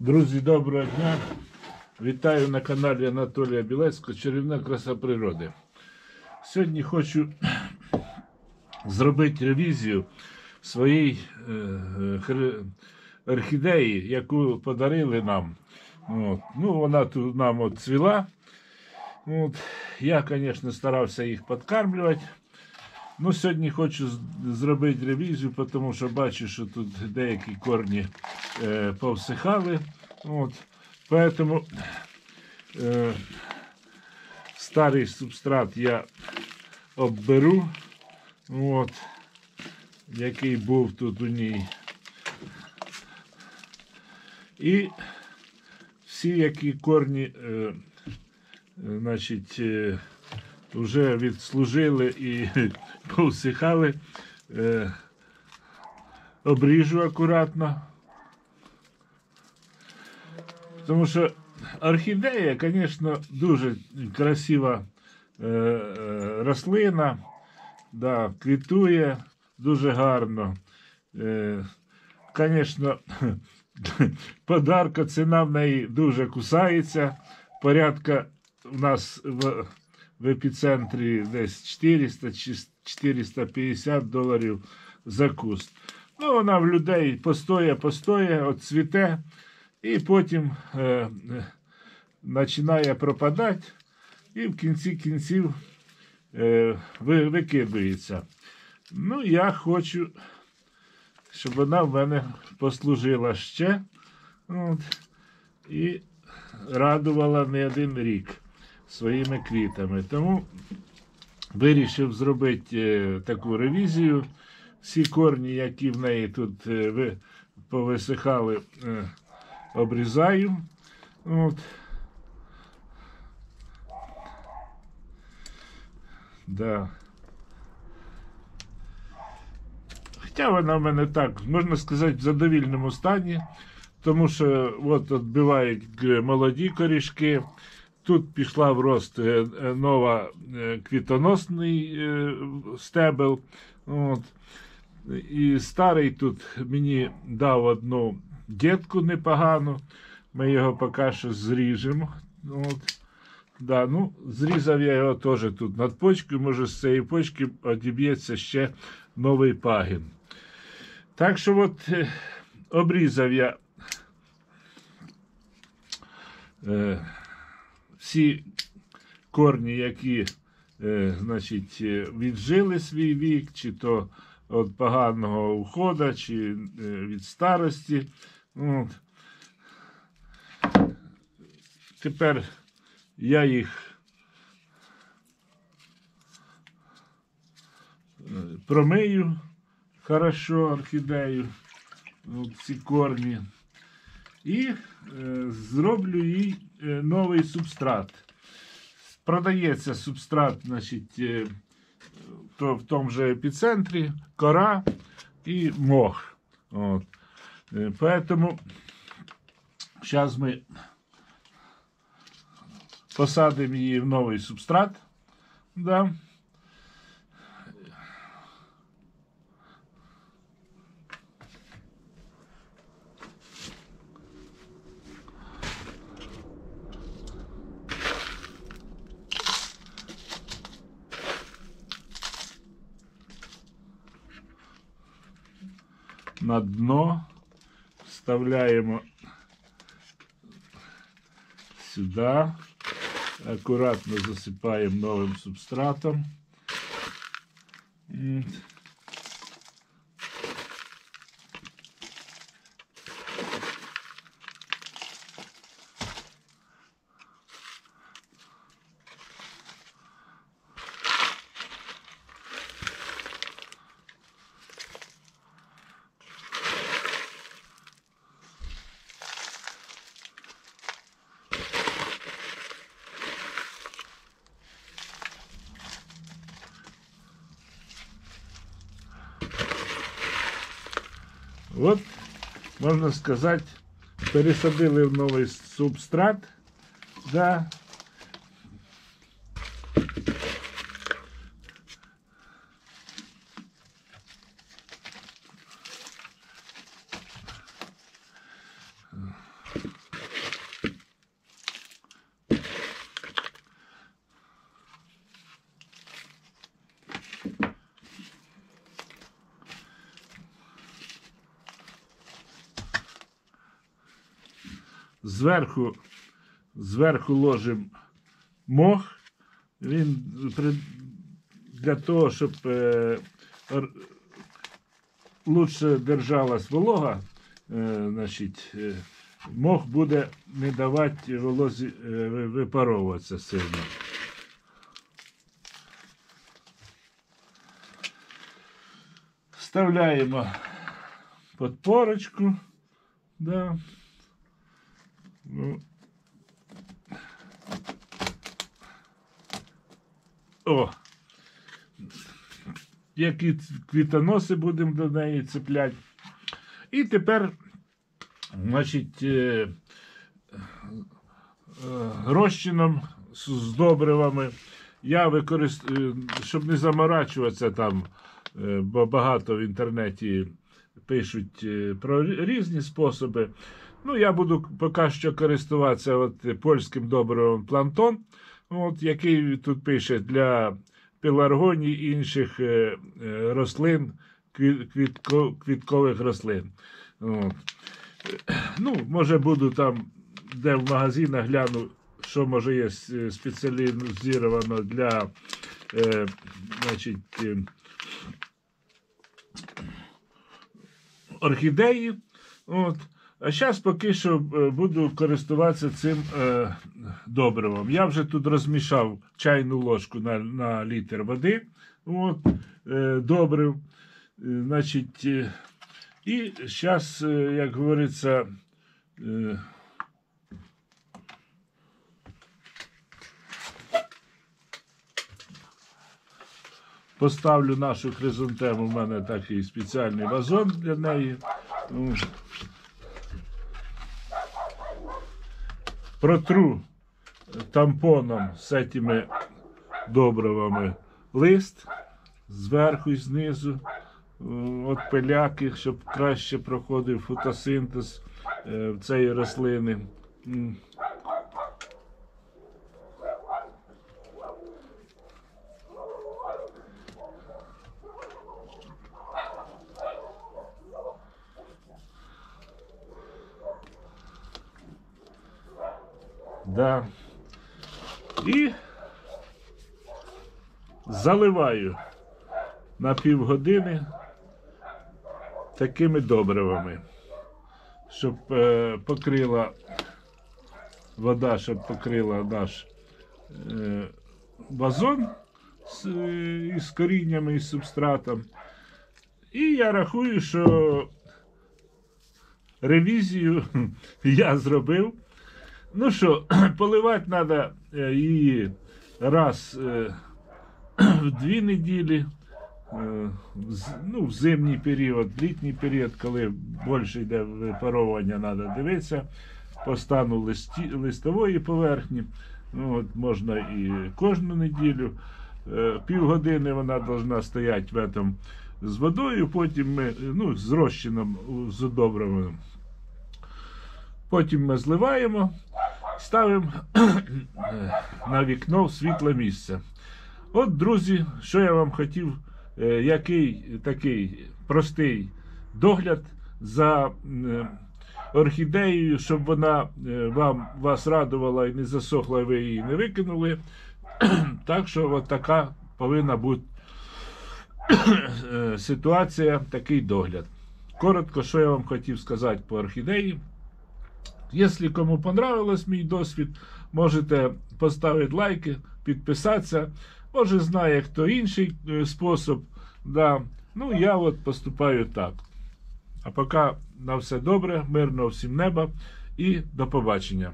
Друзі, доброго дня! Вітаю на каналі Анатолія Білецького Чарівна краса природи. Сьогодні хочу зробити ревізію своєї е, е, орхідеї, яку подарили нам. От. Ну, вона тут нам от цвіла. От. Я, звісно, старався їх підкармлювати. Ну, сьогодні хочу зробити ревізію, тому що бачу, що тут деякі корні е, повсихали. От. Поэтому е, старий субстрат я обберу, от, який був тут у ній. І всі, які корні, е, е, значить, е, вже відслужили і повсихали, е, обріжу акуратно. Тому що орхідея, звісно, дуже красива е, е, рослина, да, квітує дуже гарно. Е, Звісно, подарка ціна в неї дуже кусається. Порядка у нас в, в епіцентрі десь 400 чи 450 доларів за куст. Ну, вона в людей постоє, постоє, от цвіте, і потім е, е, починає пропадати, і в кінці кінців е, ви, викидується. Ну, я хочу, щоб вона в мене послужила ще. От, і радувала не один рік своїми квітами. Тому вирішив зробити е, таку ревізію. Всі корні, які в неї тут е, ви, повисихали, е, обрізаю. От. Да. Хоча вона в мене так, можна сказати, в задовільному стані, тому що от відбивають молоді корішки. Тут пішла в рост е, е, нова е, квітоносний стебел. От. І старий тут мені дав одну дітку непогану. Ми його поки що зріжемо. От. Да, ну, зрізав я його теж тут над почкою. Може, з цієї почки одіб'ється ще новий пагін. Так що от обрізав я всі корні, які е, значить, е, віджили свій вік, чи то від поганого уходу, чи е, від старості. От. Тепер я їх е, промию хорошо орхідею, ці корні, і е, зроблю їй е, новий субстрат. Продається субстрат, значить, е, то в тому же епіцентрі, кора і мох. От. Е, Поэтому зараз ми посадимо її в новий субстрат. Да. На дно вставляємо сюди. Акуратно засипаємо новим субстратом. От, можна сказати, пересадили в новий субстрат. Да. Зверху, зверху ложимо мох. Він для того, щоб е, лучше держалась волога, е, значить, е, мох буде не давати волозі е, випаровуватися сильно. Вставляємо подпорочку. Да. О! Які квітоноси будемо до неї цепляти. І тепер, значить, е, е, розчином з, добривами я використовую, щоб не заморачуватися там, е, бо багато в інтернеті пишуть е, про різні способи. Ну, я буду поки що користуватися от польським добривом плантон, от, який тут пише для пеларгоній і інших е, е, рослин, квітко, квіткових рослин. От. Ну, може, буду там, де в магазинах гляну, що може є спеціалізовано для е, значить, е, орхідеї. От. А зараз поки що е, буду користуватися цим е, добривом. Я вже тут розмішав чайну ложку на, на літр води. От, е, добрив. Е, Значить, е, і зараз, як говориться, е, поставлю нашу хризантему. У мене такий спеціальний вазон для неї. Ну, Протру тампоном з цими добривами лист зверху і знизу. От пиляки, щоб краще проходив фотосинтез е, цієї рослини. Да. І заливаю на півгодини такими добривами, щоб е, покрила вода, щоб покрила наш е, вазон з, е, із коріннями і субстратом. І я рахую, що ревізію я зробив. Ну що, поливати треба її раз е, в дві неділі. Е, ну, в зимній період, літній період, коли більше йде випаровування, треба дивитися по стану листі, листової поверхні. Ну, от можна і кожну неділю. Е, Півгодини вона повинна стояти в этом з водою, потім ми, ну, з розчином з добривом. Потім ми зливаємо, ставимо на вікно світле місце. От, друзі, що я вам хотів, е, який такий простий догляд за е, орхідеєю, щоб вона е, вам вас радувала і не засохла, і ви її не викинули. Так що от така повинна бути е, ситуація, такий догляд. Коротко, що я вам хотів сказати по орхідеї. Якщо кому понравилось мій досвід, можете поставити лайки, підписатися. Може, знає хто інший е, спосіб. Да. Ну, я от поступаю так. А поки на все добре, мирного всім неба і до побачення.